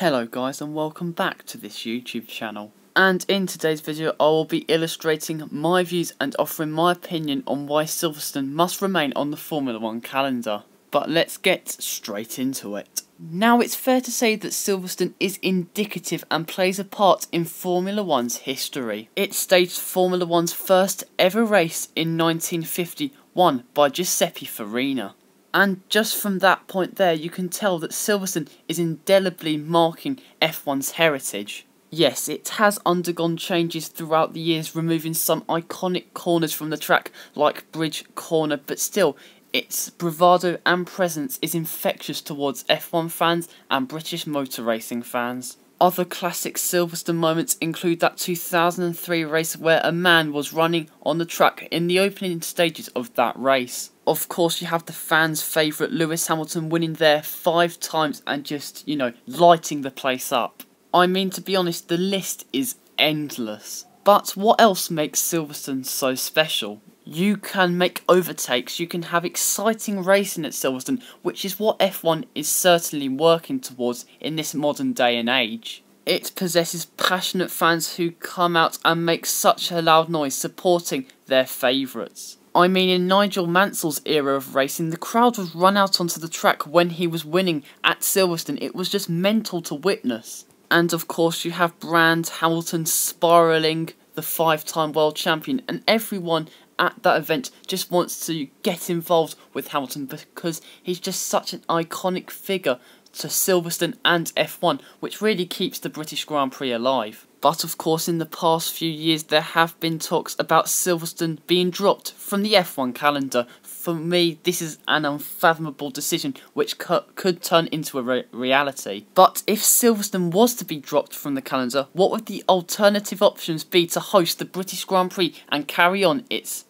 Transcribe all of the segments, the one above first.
Hello guys and welcome back to this YouTube channel. And in today's video I will be illustrating my views and offering my opinion on why Silverstone must remain on the Formula 1 calendar. But let's get straight into it. Now it's fair to say that Silverstone is indicative and plays a part in Formula 1's history. It staged Formula 1's first ever race in 1950 won by Giuseppe Farina. And just from that point there, you can tell that Silverstone is indelibly marking F1's heritage. Yes, it has undergone changes throughout the years, removing some iconic corners from the track, like Bridge Corner, but still, its bravado and presence is infectious towards F1 fans and British motor racing fans. Other classic Silverstone moments include that 2003 race where a man was running on the track in the opening stages of that race of course, you have the fans' favourite Lewis Hamilton winning there five times and just, you know, lighting the place up. I mean, to be honest, the list is endless. But what else makes Silverstone so special? You can make overtakes, you can have exciting racing at Silverstone, which is what F1 is certainly working towards in this modern day and age. It possesses passionate fans who come out and make such a loud noise supporting their favourites. I mean, in Nigel Mansell's era of racing, the crowd would run out onto the track when he was winning at Silverstone. It was just mental to witness. And of course, you have Brand Hamilton spiralling, the five time world champion, and everyone at that event just wants to get involved with Hamilton because he's just such an iconic figure to Silverstone and F1, which really keeps the British Grand Prix alive. But of course, in the past few years, there have been talks about Silverstone being dropped from the F1 calendar. For me, this is an unfathomable decision which could turn into a re reality. But if Silverstone was to be dropped from the calendar, what would the alternative options be to host the British Grand Prix and carry on its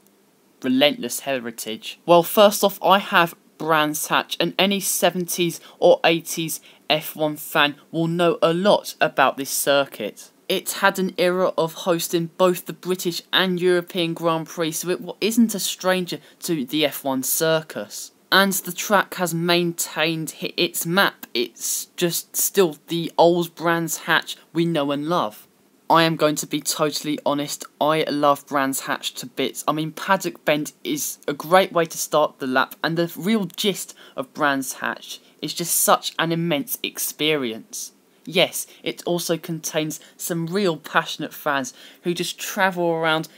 relentless heritage? Well, first off, I have Brands Hatch, and any 70s or 80s F1 fan will know a lot about this circuit it had an era of hosting both the British and European Grand Prix, so it isn't a stranger to the F1 circus. And the track has maintained its map, it's just still the old Brands Hatch we know and love. I am going to be totally honest, I love Brands Hatch to bits. I mean, Paddock Bend is a great way to start the lap, and the real gist of Brands Hatch is just such an immense experience. Yes, it also contains some real passionate fans who just travel around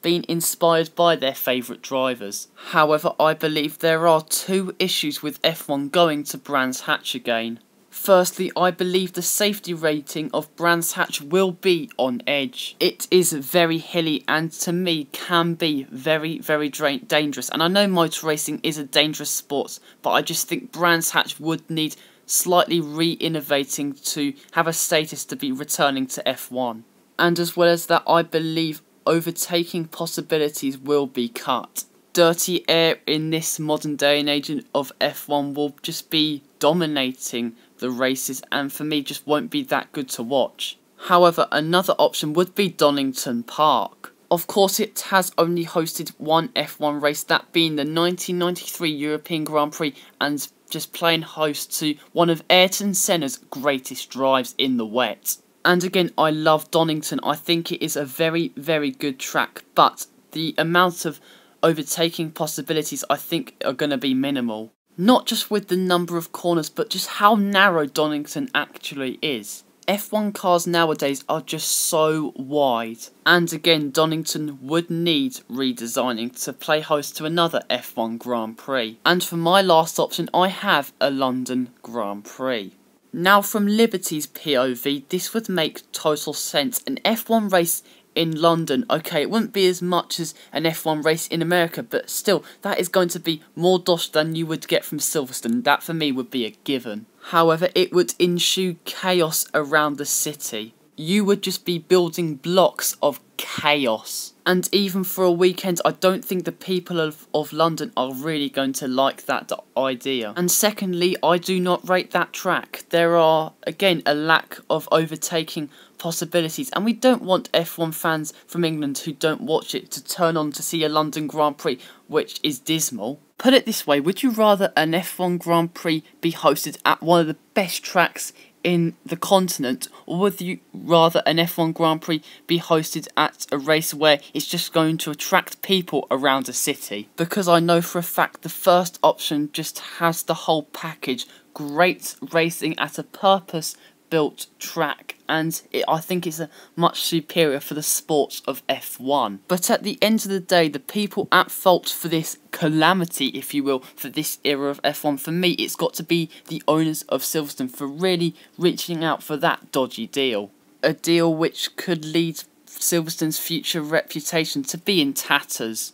being inspired by their favourite drivers. However, I believe there are two issues with F1 going to Brands Hatch again. Firstly, I believe the safety rating of Brands Hatch will be on edge. It is very hilly and to me can be very, very dangerous. And I know motor racing is a dangerous sport, but I just think Brands Hatch would need slightly re-innovating to have a status to be returning to F1. And as well as that, I believe overtaking possibilities will be cut. Dirty air in this modern day and age of F1 will just be dominating the races and for me just won't be that good to watch. However, another option would be Donington Park. Of course, it has only hosted one F1 race, that being the 1993 European Grand Prix, and just playing host to one of Ayrton Senna's greatest drives in the wet. And again, I love Donington. I think it is a very, very good track, but the amount of overtaking possibilities I think are going to be minimal. Not just with the number of corners, but just how narrow Donington actually is. F1 cars nowadays are just so wide. And again, Donington would need redesigning to play host to another F1 Grand Prix. And for my last option, I have a London Grand Prix. Now from Liberty's POV, this would make total sense. An F1 race in London. Okay, it wouldn't be as much as an F1 race in America, but still, that is going to be more dosh than you would get from Silverstone. That for me would be a given. However, it would ensue chaos around the city. You would just be building blocks of chaos. And even for a weekend, I don't think the people of, of London are really going to like that idea. And secondly, I do not rate that track. There are, again, a lack of overtaking possibilities. And we don't want F1 fans from England who don't watch it to turn on to see a London Grand Prix, which is dismal. Put it this way, would you rather an F1 Grand Prix be hosted at one of the best tracks in the continent, or would you rather an F1 Grand Prix be hosted at a race where it's just going to attract people around a city? Because I know for a fact the first option just has the whole package great racing at a purpose built track and it, I think it's a much superior for the sports of F1. But at the end of the day, the people at fault for this calamity, if you will, for this era of F1, for me, it's got to be the owners of Silverstone for really reaching out for that dodgy deal. A deal which could lead Silverstone's future reputation to be in tatters.